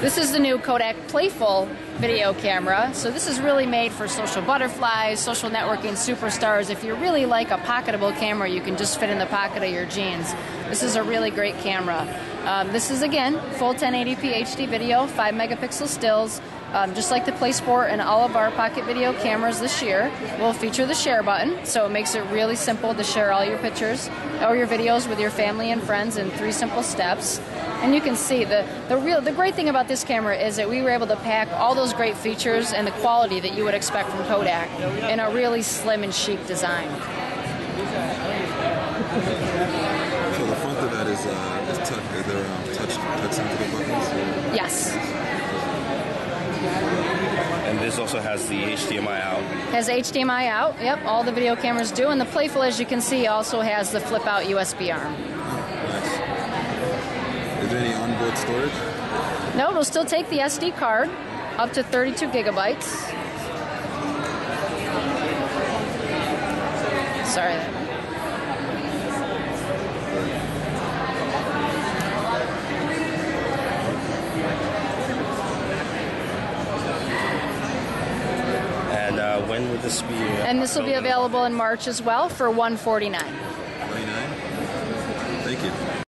This is the new Kodak PlayFull video camera. So this is really made for social butterflies, social networking superstars. If you really like a pocketable camera, you can just fit in the pocket of your jeans. This is a really great camera. Um, this is again full 1080p HD video, 5 megapixel stills. Um, just like the PlaySport and all of our pocket video cameras this year, will feature the share button, so it makes it really simple to share all your pictures or your videos with your family and friends in three simple steps. And you can see the, the real the great thing about this camera is that we were able to pack all those great features and the quality that you would expect from Kodak in a really slim and chic design. So the front of that is uh, is touch. Are there um, touch touch sensitive buttons? Yes, And this also has the HDMI out. has HDMI out. Yep, all the video cameras do, and the PlayFull, as you can see, also has the flip out USB arm. Nice. Any onboard storage? No, it'll still take the SD card up to 32 gigabytes. Sorry. And uh, when would this be? uh, And this will be available in March as well for 149. Ninety nine. Thank you.